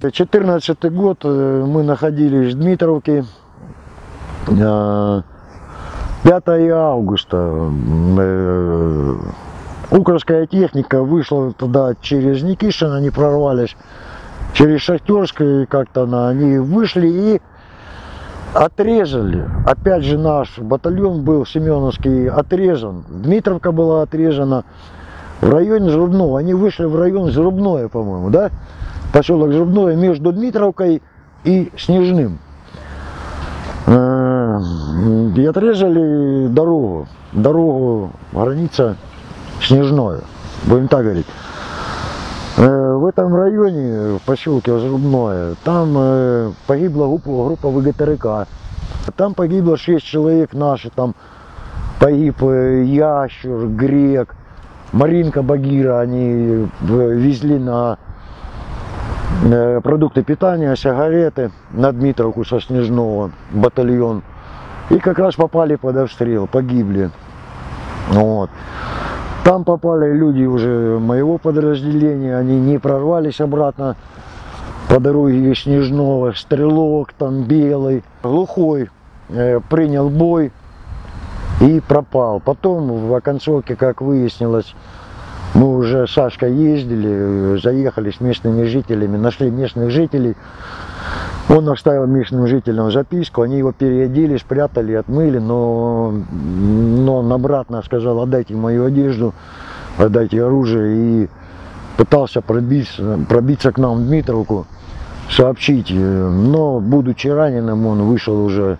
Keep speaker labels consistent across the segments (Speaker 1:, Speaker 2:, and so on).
Speaker 1: 14 год э, мы находились в Дмитровке. Э, 5 августа э, Украинская техника вышла туда через Никишин, они прорвались через Шахтерское как-то они вышли и отрезали. Опять же наш батальон был Семеновский отрезан. Дмитровка была отрезана. В районе Зрубного. Они вышли в район Зрубное, по-моему, да? Поселок Зрубное между Дмитровкой и Снежным. Э, И отрезали дорогу. Дорогу, граница Снежное. Будем так говорить. Э, В этом районе, в поселке Зрубное, там э, погибла группа, группа ВГТРК. Там погибло 6 человек наши, там погиб Ящур, Грек, Маринка Багира, они везли на продукты питания, сигареты на Дмитровку со Снежного, батальон. И как раз попали под обстрел, погибли. Вот. Там попали люди уже моего подразделения, они не прорвались обратно по дороге Снежного, Стрелок там белый, глухой, принял бой и пропал. Потом в оконцовке, как выяснилось, мы уже с Сашкой ездили, заехали с местными жителями, нашли местных жителей. Он оставил местным жителям записку, они его переодели, спрятали, отмыли, но, но он обратно сказал, отдайте мою одежду, отдайте оружие и пытался пробиться, пробиться к нам в Дмитровку, сообщить, но будучи раненым, он вышел уже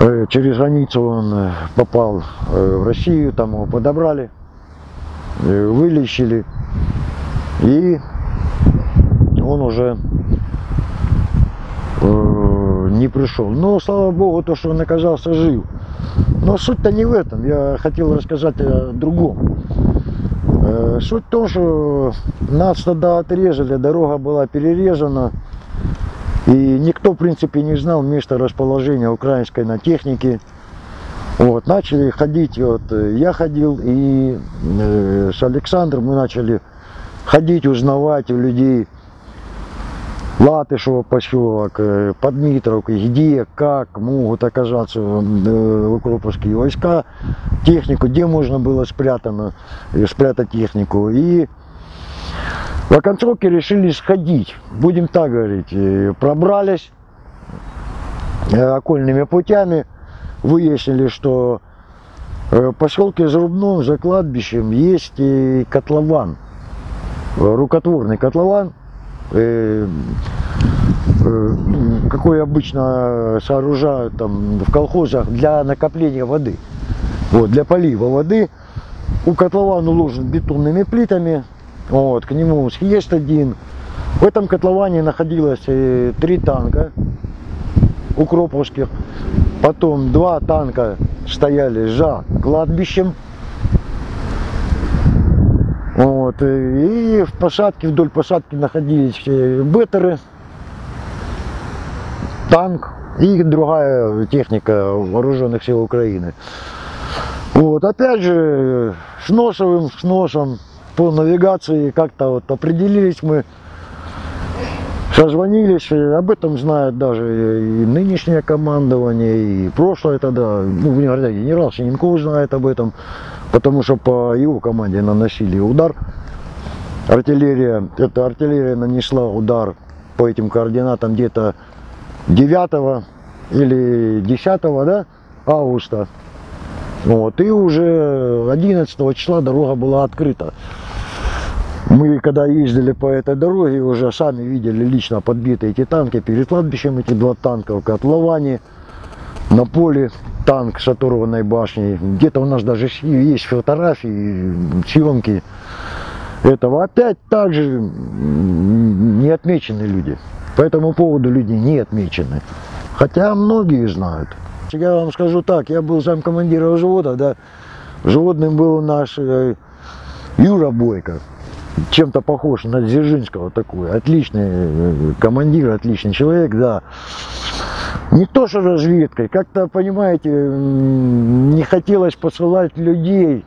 Speaker 1: э, через границу, он э, попал э, в Россию, там его подобрали, вылечили, и он уже э, не пришел. Но, слава богу, то, что он оказался жив. Но суть-то не в этом. Я хотел рассказать о другом. Э, Суть в том, что нас тогда отрезали, дорога была перерезана. И никто, в принципе, не знал место расположения украинской на технике. Вот, начали ходить, вот, э, я ходил и э, с Александром мы начали ходить, узнавать у людей, Латышева поселок, э, Подмитровка, где, как могут оказаться э, укроповские войска, технику, где можно было спрятано, спрятать технику. И в оконцовке решили сходить, будем так говорить, пробрались окольными путями, выяснили, что э, в поселке Зарубном за кладбищем есть и котлован, э, рукотворный котлован, э, э, какой обычно сооружают там в колхозах для накопления воды, вот, для полива воды. У котлован уложен бетонными плитами, вот, к нему съезд один. В этом котловане находилось э, три танка укроповских, потом два танка стояли за кладбищем, вот, э, и в посадке, вдоль посадки находились э, беттеры, танк и другая техника вооруженных сил Украины. Вот, опять же, с носовым, с носом по навигации как-то вот определились мы, созвонились, об этом знает даже и нынешнее командование, и прошлое тогда, ну, не говоря, генерал Синенков знает об этом, потому что по его команде наносили удар. Артиллерия, эта артиллерия нанесла удар по этим координатам где-то 9 или 10 да, августа. Вот, и уже 11 числа дорога была открыта. Мы когда ездили по этой дороге, уже сами видели лично подбитые эти танки. Перед кладбищем эти два танка в котловане. На поле танк с оторванной башней. Где-то у нас даже есть фотографии, съемки этого. Опять также не отмечены люди. По этому поводу люди не отмечены. Хотя многие знают. Я вам скажу так, я был замкомандира взвода, да, взводным был наш э, Юра Бойко, чем-то похож на Дзержинского такой, отличный э, командир, отличный человек, да. Не то что разведкой, как-то, понимаете, не хотелось посылать людей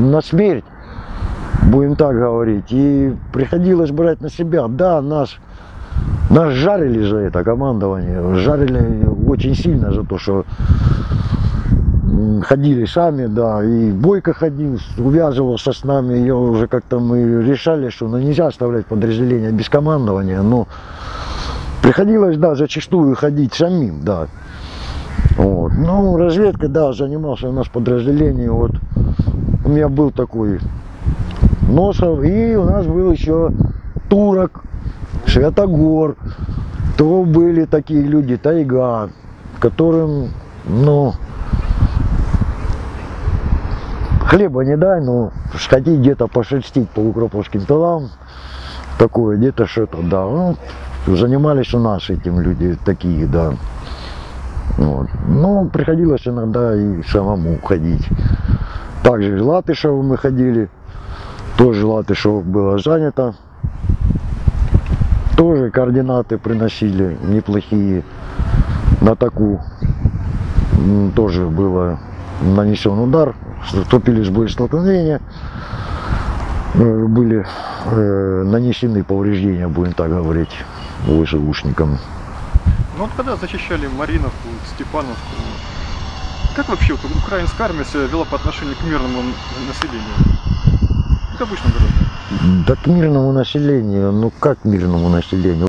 Speaker 1: на смерть. будем так говорить. И приходилось брать на себя. Да, нас, нас жарили за это командование, жарили очень сильно за то, что ходили сами, да, и Бойко ходил, увязывался с нами, ее уже как-то мы решали, что ну, нельзя оставлять подразделение без командования, но приходилось, да, зачастую ходить самим, да. Вот. Ну, разведкой, да, занимался у нас подразделение, вот у меня был такой Носов, и у нас был еще Турок, Святогор, то были такие люди, Тайга, которым, ну, хлеба не дай, но сходить где-то пошерстить по укроповским тылам, такое, где-то что-то, да, ну, занимались у нас этим люди такие, да. Вот. Ну, приходилось иногда и самому ходить. Также в Латышево мы ходили, тоже Латышево было занято. Тоже координаты приносили неплохие. На таку тоже было нанесен удар, вступили в боестолкновение. Э, Были э, нанесены повреждения, будем так говорить, ВСУшникам.
Speaker 2: Ну вот когда зачищали Мариновку, Степановку, как вообще вот украинская армия себя вела по отношению к мирному населению? Как обычно гражданам.
Speaker 1: Да к мирному населению, ну как мирному населению?